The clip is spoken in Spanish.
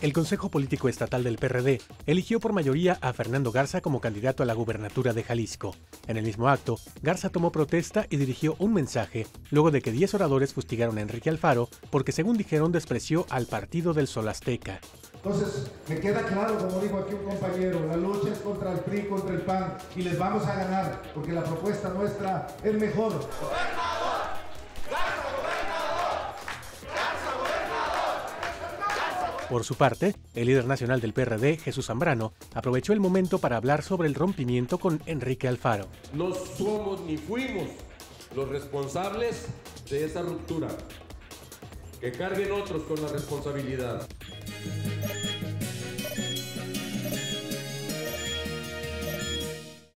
El Consejo Político Estatal del PRD eligió por mayoría a Fernando Garza como candidato a la gubernatura de Jalisco. En el mismo acto, Garza tomó protesta y dirigió un mensaje luego de que 10 oradores fustigaron a Enrique Alfaro porque, según dijeron, despreció al partido del Sol Azteca. Entonces, me queda claro, como dijo aquí un compañero, la lucha es contra el PRI, contra el PAN, y les vamos a ganar, porque la propuesta nuestra es mejor. Por su parte, el líder nacional del PRD, Jesús Zambrano, aprovechó el momento para hablar sobre el rompimiento con Enrique Alfaro. No somos ni fuimos los responsables de esa ruptura. Que carguen otros con la responsabilidad.